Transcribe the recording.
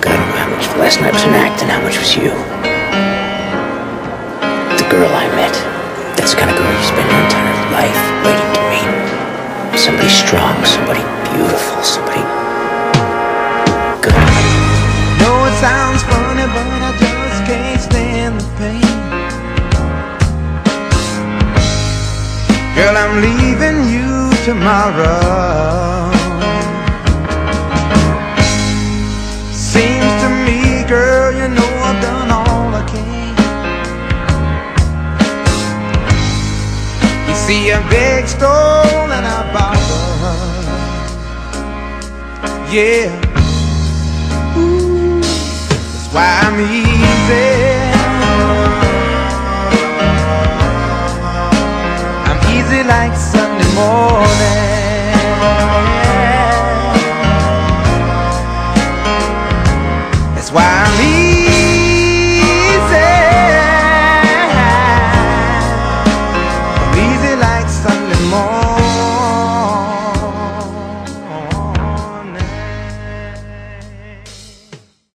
Look, I don't know how much of last night was an act and how much was you. The girl I met, that's the kind of girl you spend your entire life waiting to meet. Somebody strong, somebody beautiful, somebody good. know it sounds funny, but I just can't stand the pain. Girl, I'm leaving you tomorrow. See a big stone and I borrowed. Yeah. Ooh, That's why I'm easy. I'm easy like Sunday morning. That's why I'm easy. more